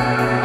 Bye.